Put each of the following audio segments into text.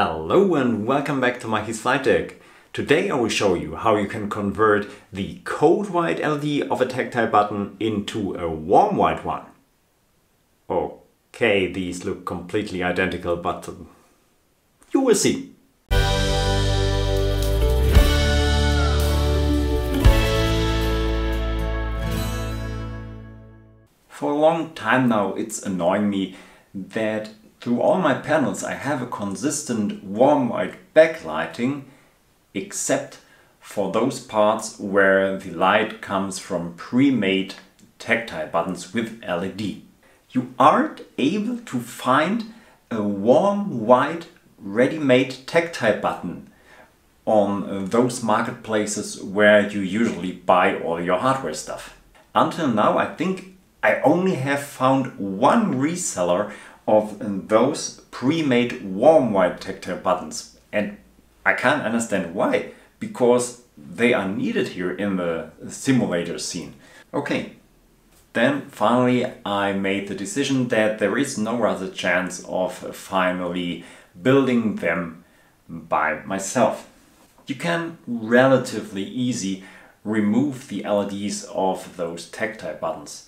Hello and welcome back to Mickey's Flight Deck. Today I will show you how you can convert the cold white LED of a tactile button into a warm white one. Okay, these look completely identical, but you will see. For a long time now it's annoying me that through all my panels I have a consistent warm white backlighting except for those parts where the light comes from pre-made tactile buttons with LED. You aren't able to find a warm white ready-made tactile button on those marketplaces where you usually buy all your hardware stuff. Until now I think I only have found one reseller of those pre-made warm white tactile buttons and I can't understand why because they are needed here in the simulator scene. Okay, then finally I made the decision that there is no other chance of finally building them by myself. You can relatively easy remove the LEDs of those tactile buttons.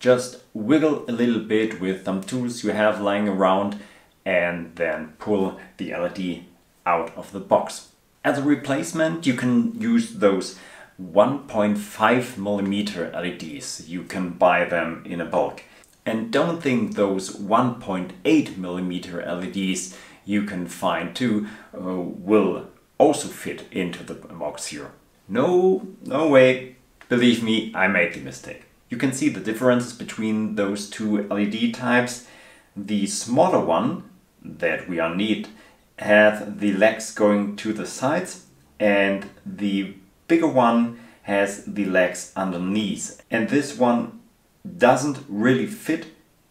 Just wiggle a little bit with some tools you have lying around and then pull the LED out of the box. As a replacement you can use those 1.5 millimeter LEDs. You can buy them in a bulk. And don't think those 1.8 millimeter LEDs you can find too uh, will also fit into the box here. No, no way. Believe me, I made the mistake. You can see the differences between those two LED types. The smaller one that we are need has the legs going to the sides and the bigger one has the legs underneath. And this one doesn't really fit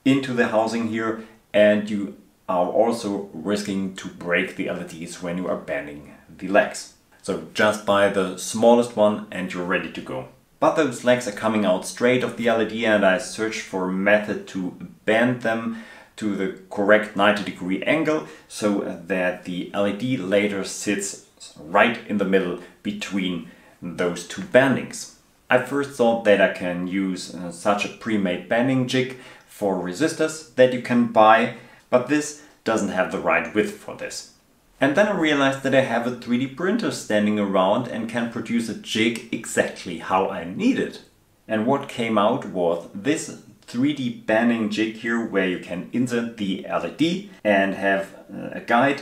into the housing here and you are also risking to break the LEDs when you are bending the legs. So just buy the smallest one and you're ready to go. But those legs are coming out straight of the LED and I searched for a method to bend them to the correct 90 degree angle so that the LED later sits right in the middle between those two bendings. I first thought that I can use uh, such a pre-made bending jig for resistors that you can buy, but this doesn't have the right width for this. And then I realized that I have a 3D printer standing around and can produce a jig exactly how I need it. And what came out was this 3D bending jig here where you can insert the LED and have uh, a guide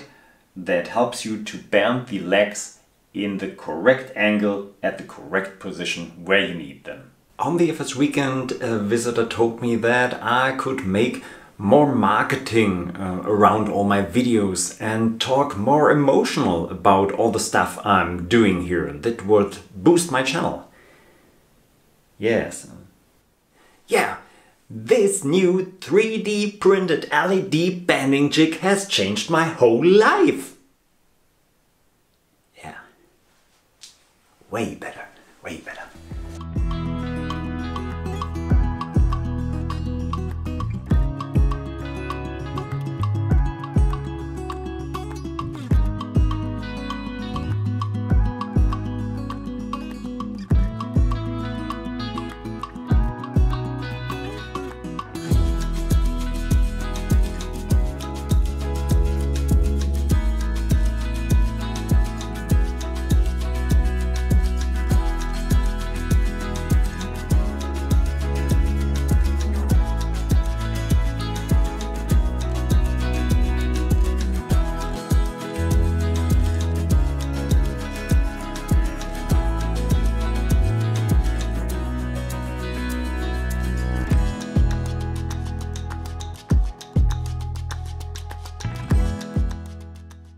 that helps you to bend the legs in the correct angle at the correct position where you need them. On the FS weekend a visitor told me that I could make more marketing uh, around all my videos and talk more emotional about all the stuff I'm doing here. And that would boost my channel. Yes. Yeah, this new 3D printed LED bending jig has changed my whole life. Yeah. Way better, way better.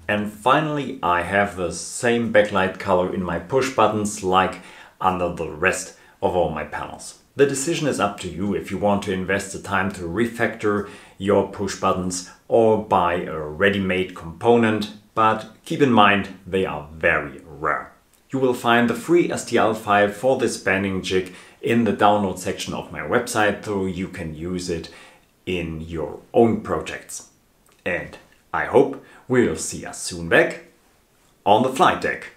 And finally I have the same backlight color in my push buttons like under the rest of all my panels. The decision is up to you if you want to invest the time to refactor your push buttons or buy a ready-made component, but keep in mind they are very rare. You will find the free STL file for this bending jig in the download section of my website so you can use it in your own projects. And I hope We'll see us soon back on the flight deck.